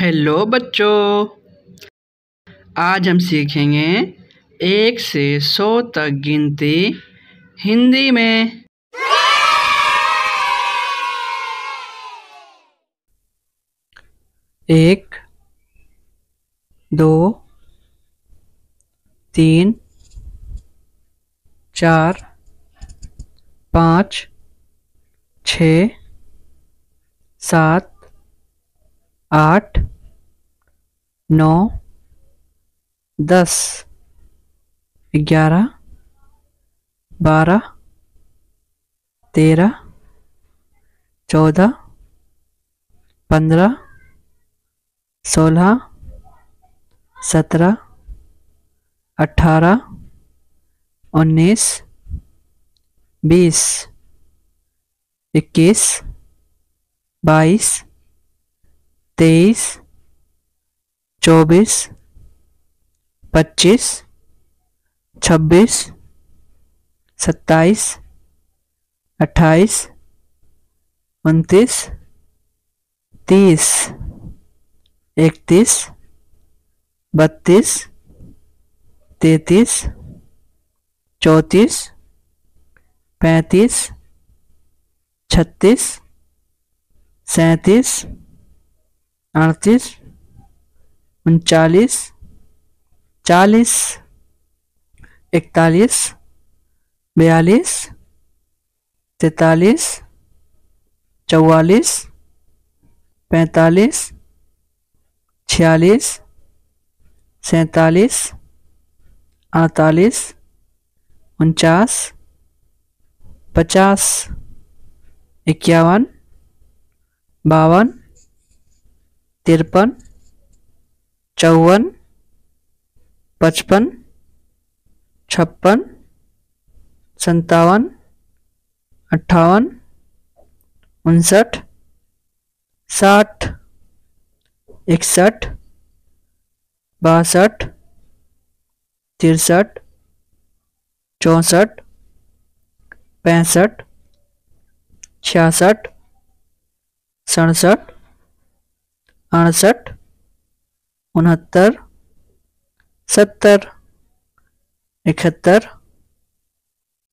Hello बच्चों। आज हम सीखेंगे एक से सौ तक गिनती हिंदी में। एक, दो, तीन, चार, पाँच, छ, सात आठ, नौ, दस, ग्यारह, बारह, तेरह, चौदह, पंद्रह, सोलह, सत्रह, अठारह, उन्नीस, बीस, इक्कीस, बाईस तेईस, चौबीस, पच्चीस, छब्बीस, सत्ताईस, अट्ठाईस, उनतीस, तीस, इकतीस, बत्तीस, तैतीस, चौंतीस, पैंतीस, छत्तीस, सैंतीस अड़तीस, उनचालीस, चालीस, इकतालीस, बयालीस, तैतालीस, चौवालीस, पैंतालीस, छियालीस, सैंतालीस, अड़तालीस, उनचास, पचास, इक्यावन, बावन तिरपन, चौवन, पचपन, छप्पन संतावन अट्ठावन, उनसठ, साठ इकसठ बासठ, तिरसठ, चौंसठ, पैंसठ, छियासठ, सड़सठ अड़सठ, उनहत्तर, सत्तर, इकहत्तर,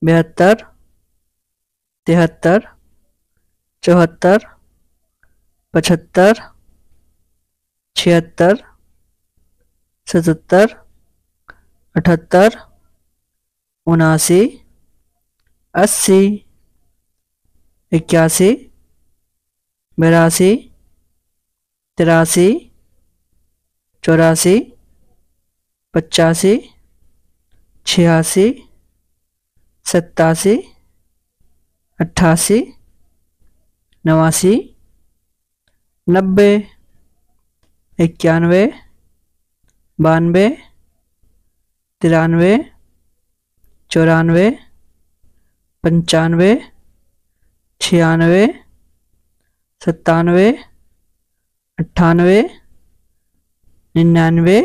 बहत्तर, तिहत्तर, चौहत्तर, पचहत्तर, छिहत्तर, सतहत्तर, अठहत्तर, उनासी, अस्सी, इक्यासी, बिरासी तिरासी, चौरासी, पचासी, छियासी, सत्तासी, अट्ठासी, नवासी, नब्बे, इक्यानवे, बानवे, तिरानवे, चौरानवे, पंचानवे, छियानवे, सत्तानवे अट्ठानवे निन्यानवे